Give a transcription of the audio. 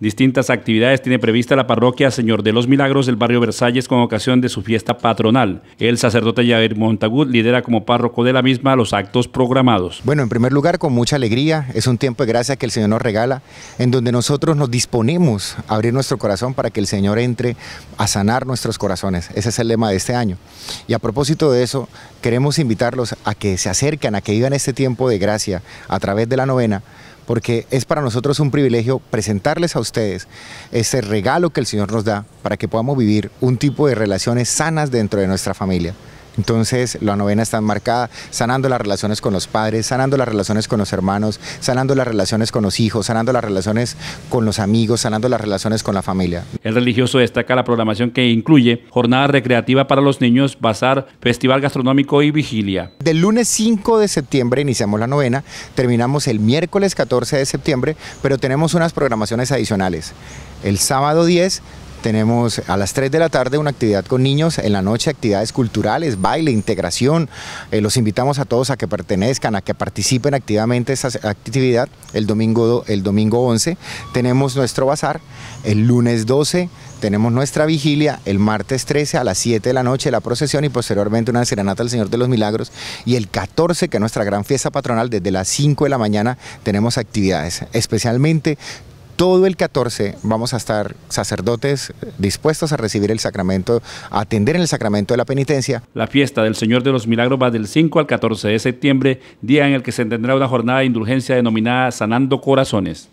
Distintas actividades tiene prevista la parroquia Señor de los Milagros del barrio Versalles con ocasión de su fiesta patronal. El sacerdote Javier Montagut lidera como párroco de la misma los actos programados. Bueno, en primer lugar, con mucha alegría, es un tiempo de gracia que el Señor nos regala, en donde nosotros nos disponemos a abrir nuestro corazón para que el Señor entre a sanar nuestros corazones. Ese es el lema de este año. Y a propósito de eso, queremos invitarlos a que se acerquen, a que vivan este tiempo de gracia a través de la novena porque es para nosotros un privilegio presentarles a ustedes ese regalo que el Señor nos da para que podamos vivir un tipo de relaciones sanas dentro de nuestra familia. Entonces la novena está marcada sanando las relaciones con los padres, sanando las relaciones con los hermanos, sanando las relaciones con los hijos, sanando las relaciones con los amigos, sanando las relaciones con la familia. El religioso destaca la programación que incluye jornada recreativa para los niños, bazar, festival gastronómico y vigilia. Del lunes 5 de septiembre iniciamos la novena, terminamos el miércoles 14 de septiembre, pero tenemos unas programaciones adicionales. El sábado 10 tenemos a las 3 de la tarde una actividad con niños, en la noche actividades culturales, baile, integración. Eh, los invitamos a todos a que pertenezcan, a que participen activamente en esta actividad. El domingo, el domingo 11 tenemos nuestro bazar, el lunes 12 tenemos nuestra vigilia, el martes 13 a las 7 de la noche la procesión y posteriormente una serenata al Señor de los Milagros y el 14 que es nuestra gran fiesta patronal desde las 5 de la mañana tenemos actividades, especialmente todo el 14 vamos a estar sacerdotes dispuestos a recibir el sacramento, a atender en el sacramento de la penitencia. La fiesta del Señor de los Milagros va del 5 al 14 de septiembre, día en el que se tendrá una jornada de indulgencia denominada Sanando Corazones.